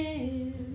start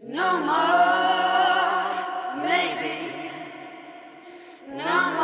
No more, maybe. No more,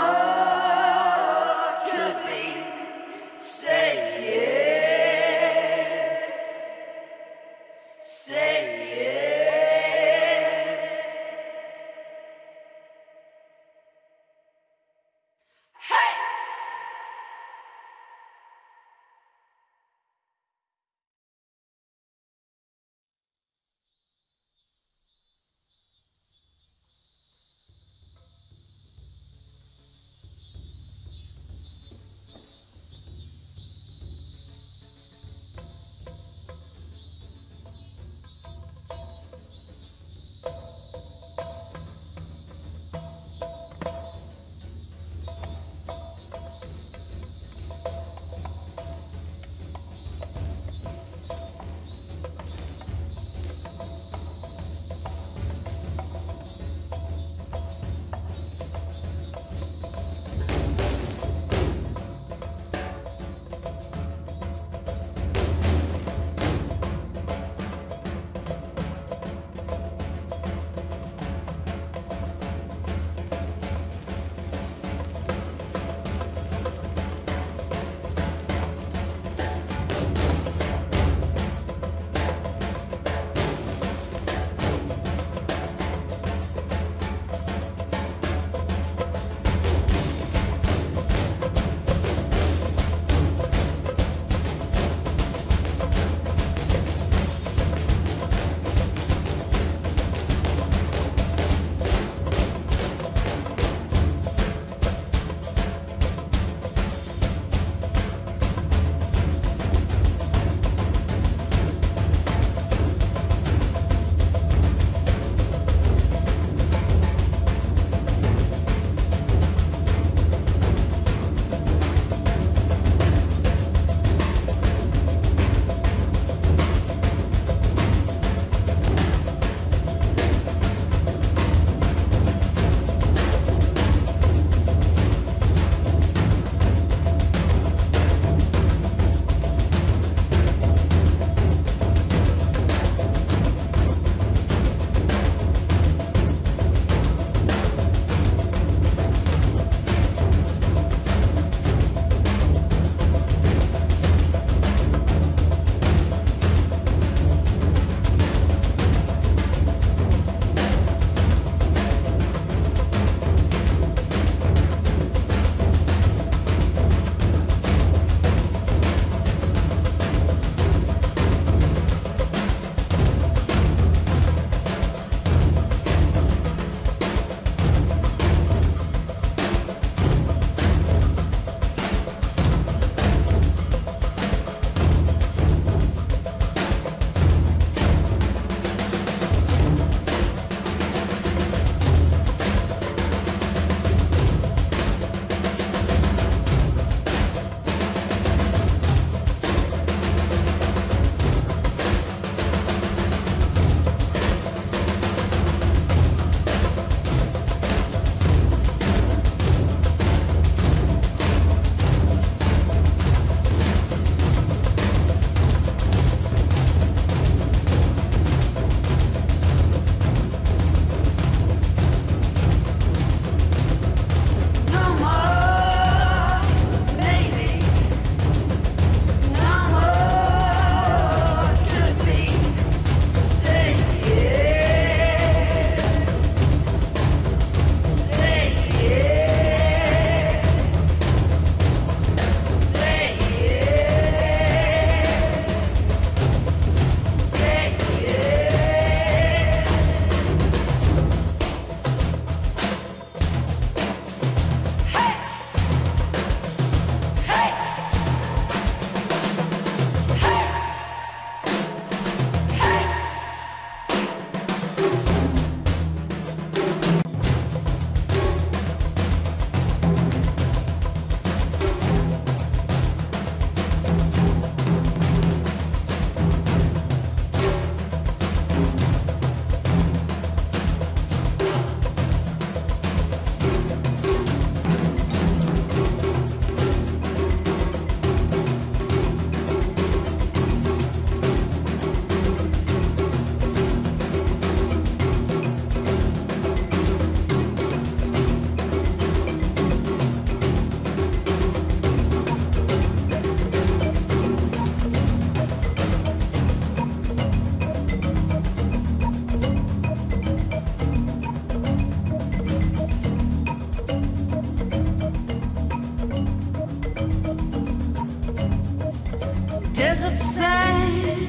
dead,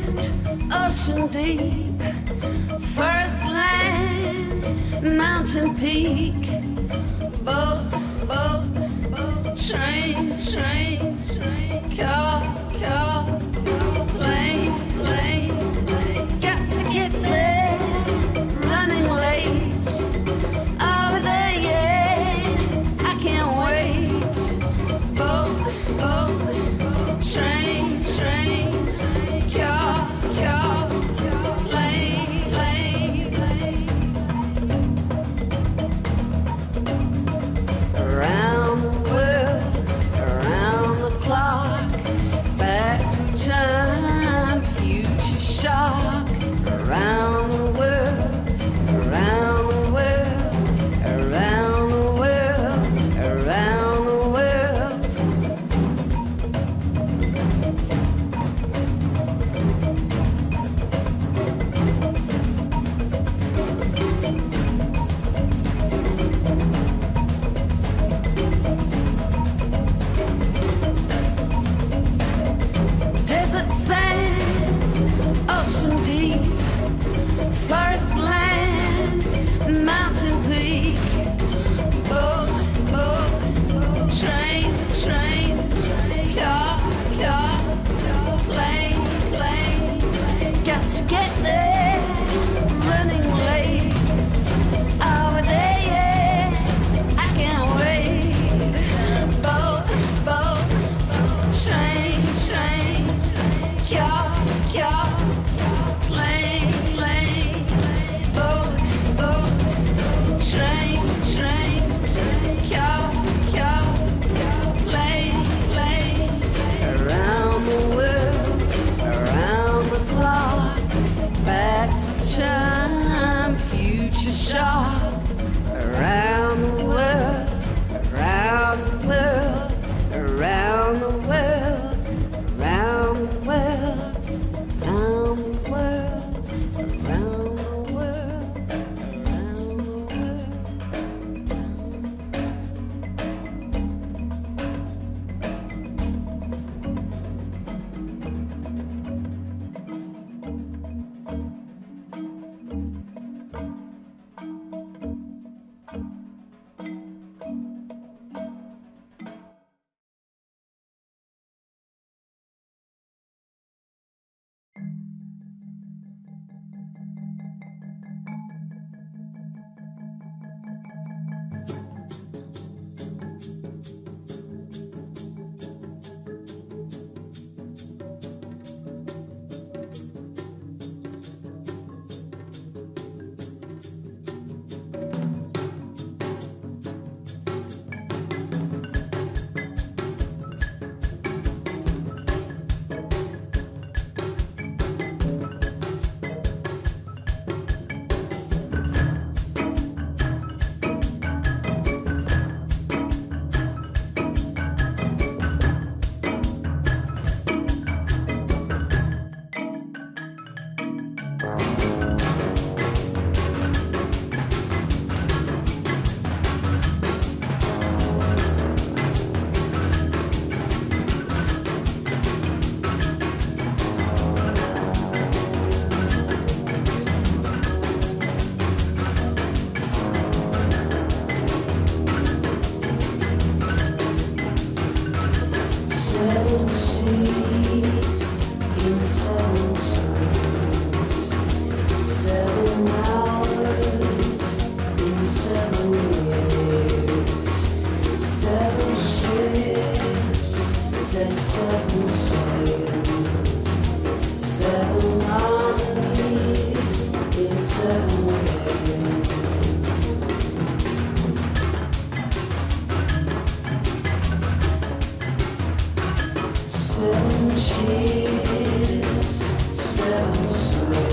ocean deep, forest land, mountain peak, boat, boat, boat, train, train.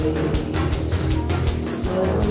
Deus. São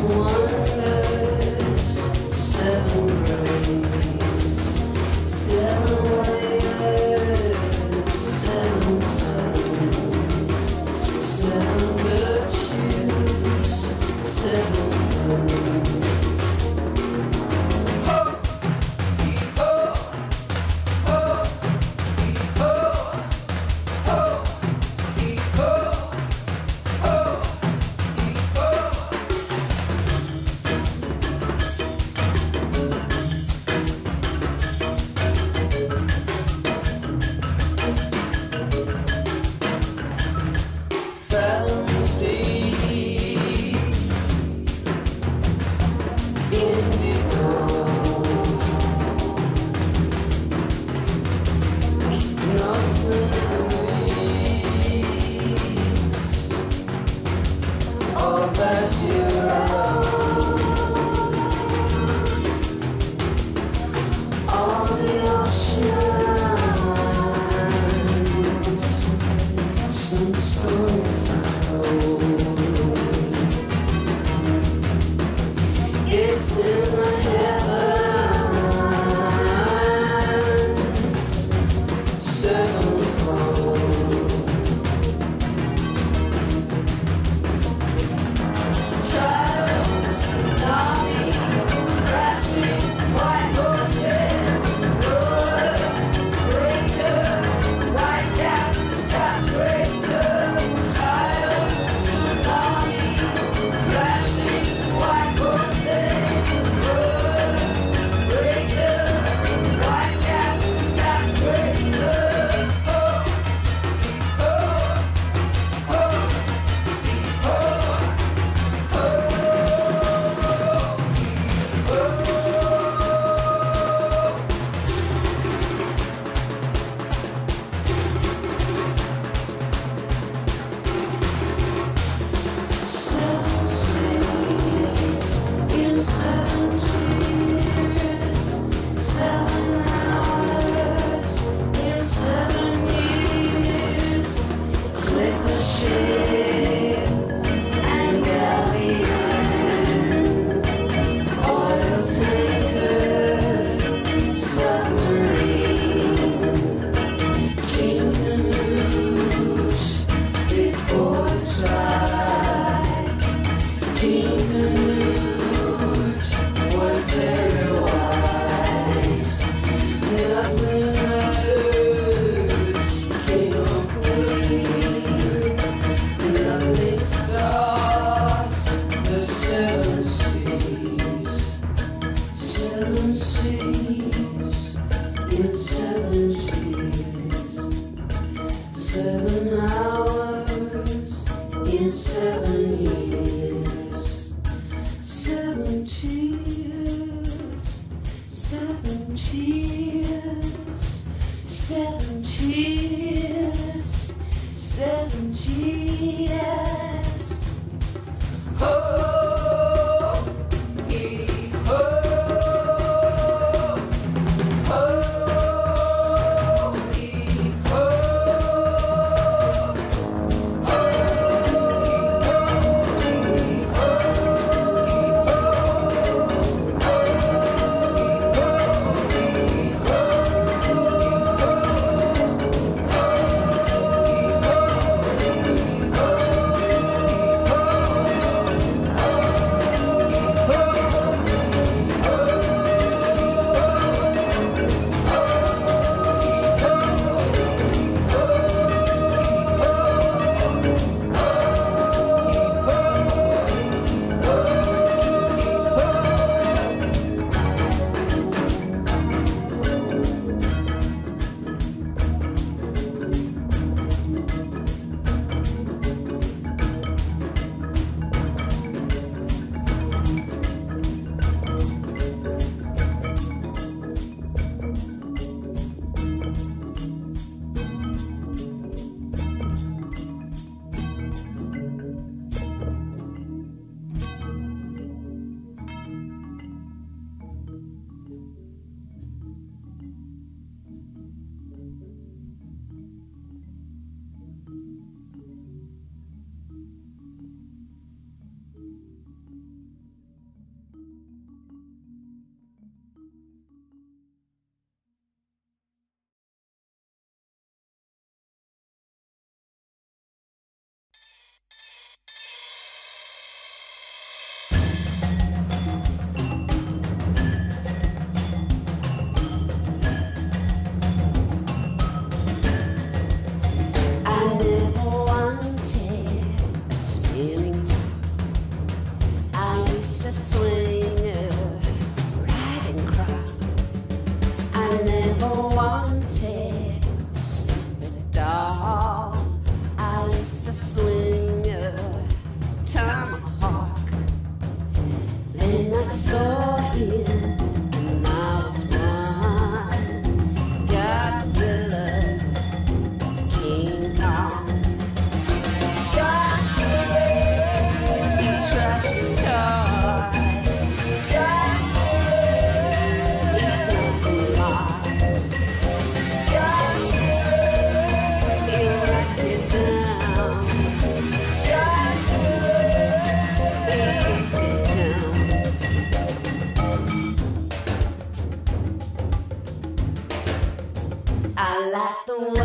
the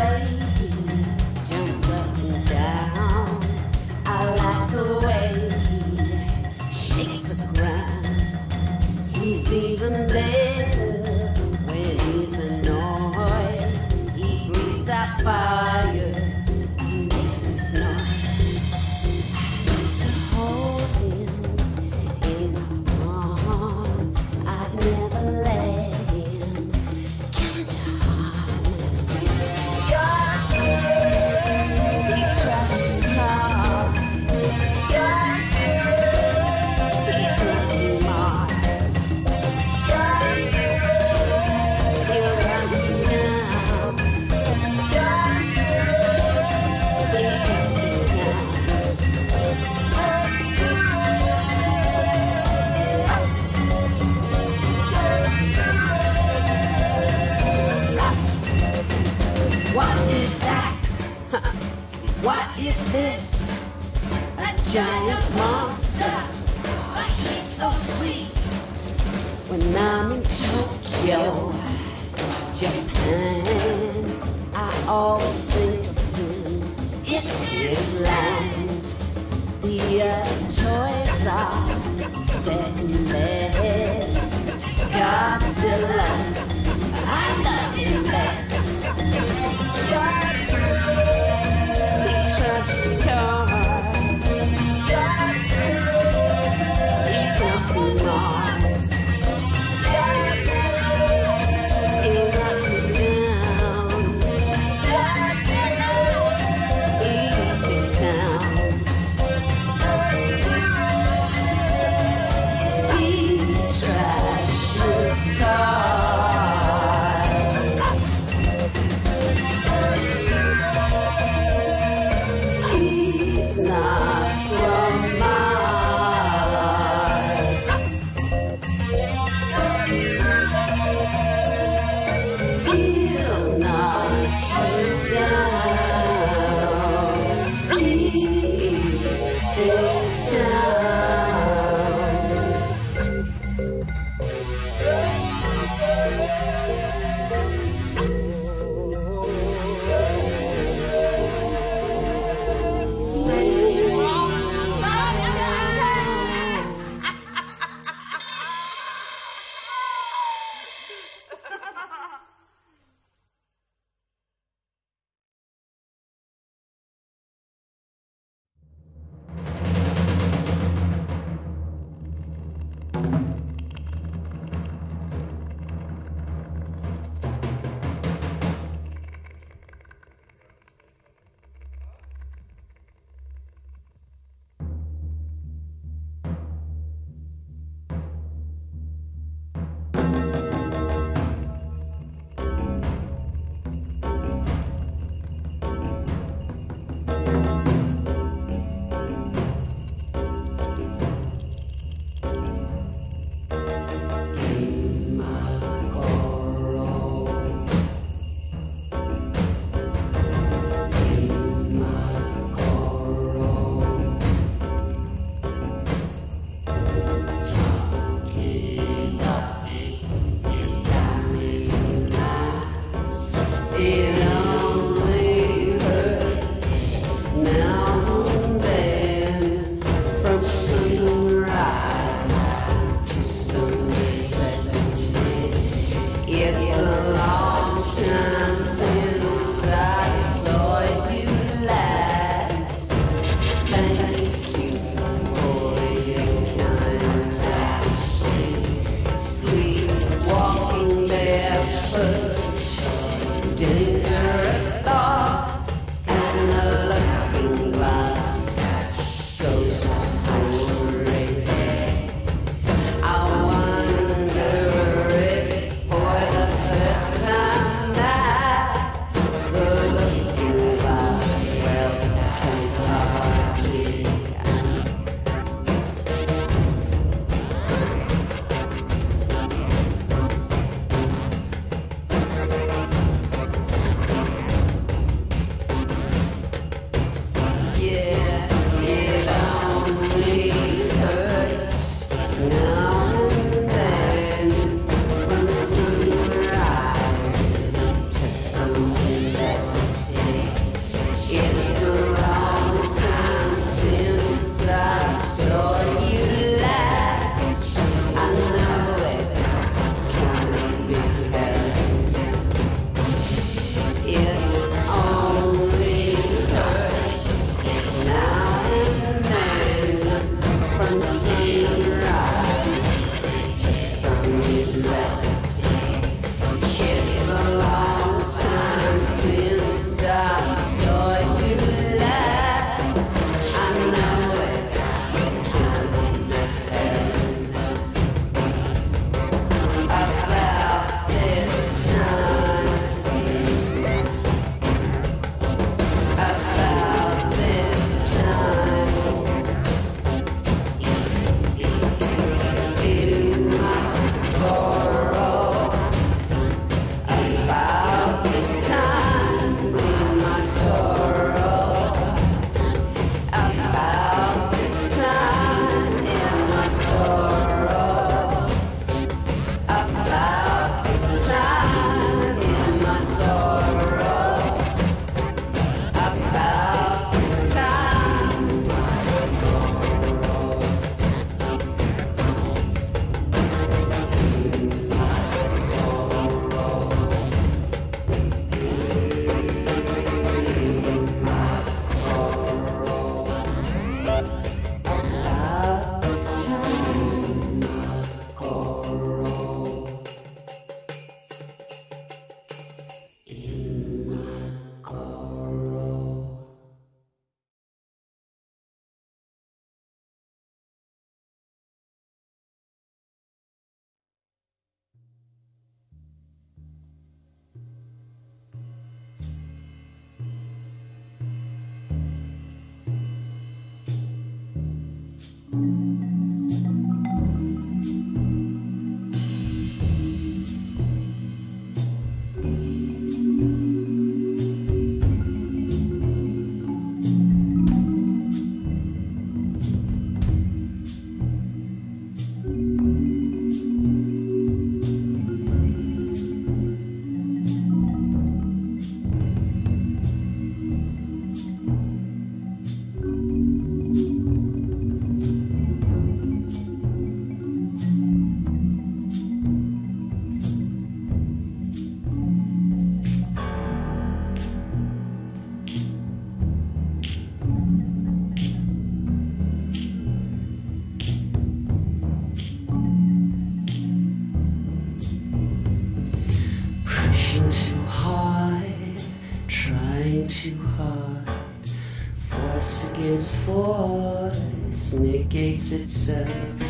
gates itself uh,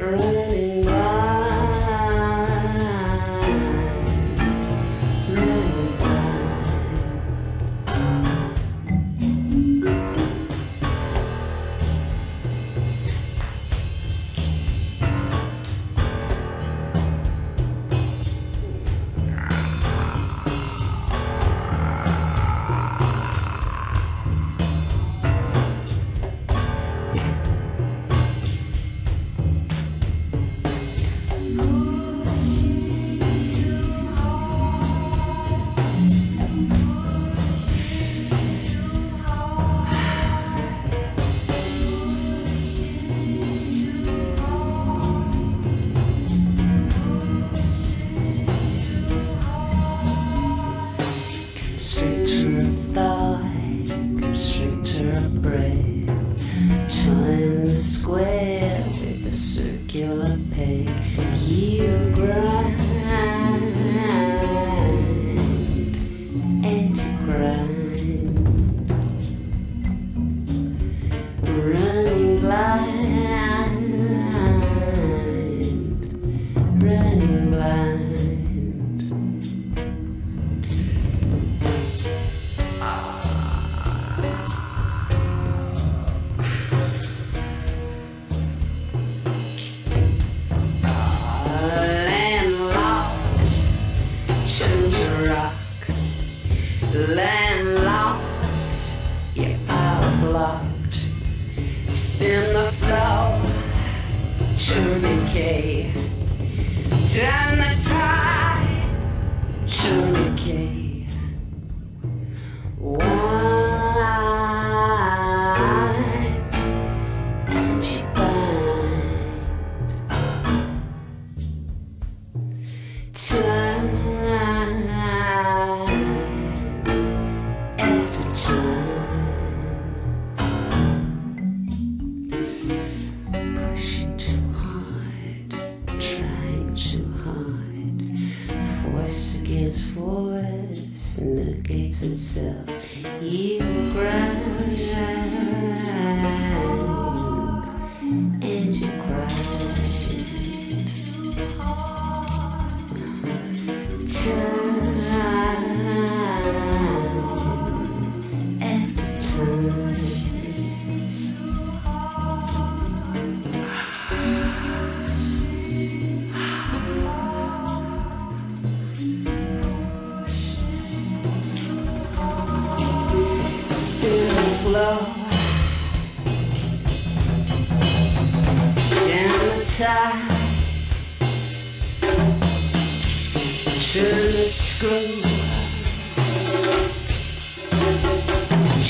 early. ocean to rock. Landlocked, you are blocked. Send the flow, tourniquet. Turn the tide, tourniquet. One.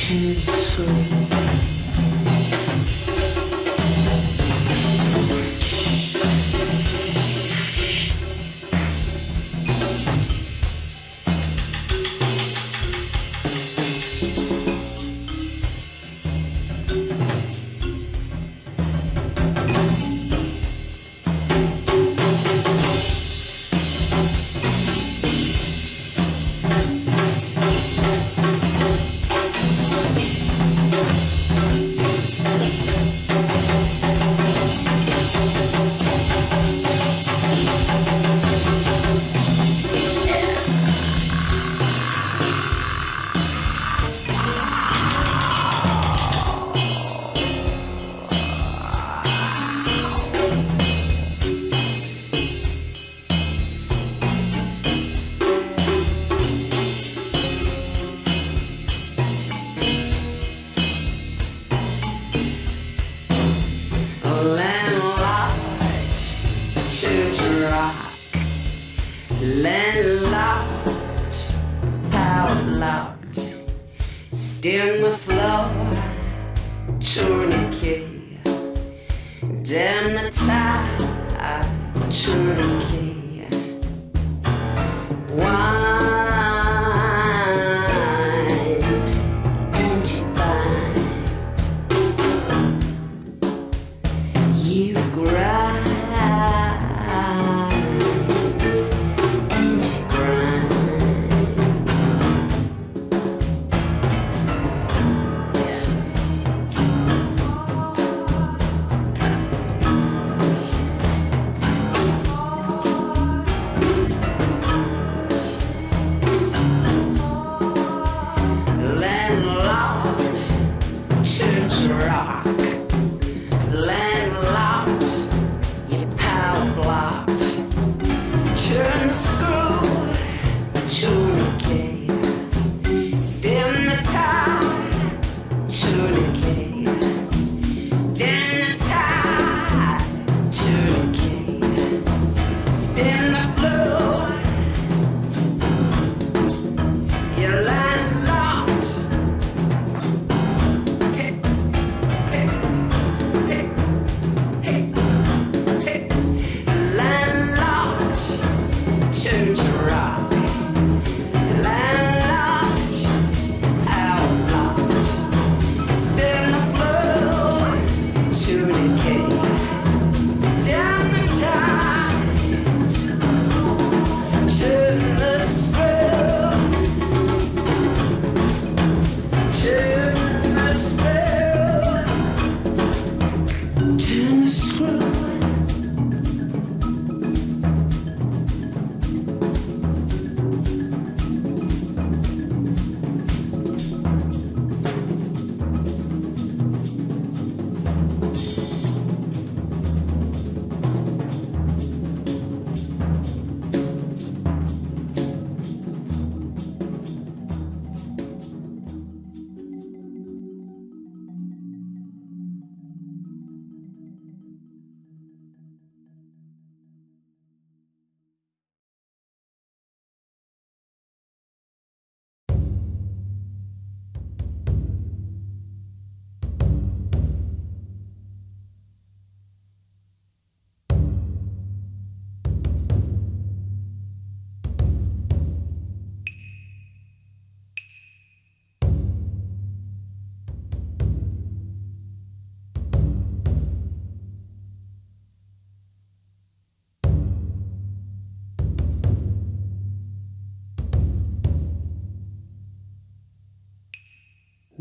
Turn the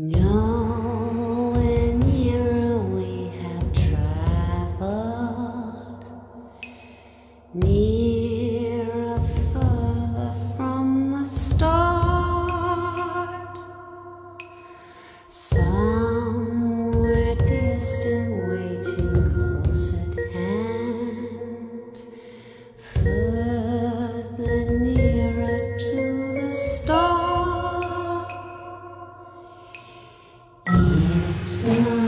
鸟。Smile.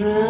Drowning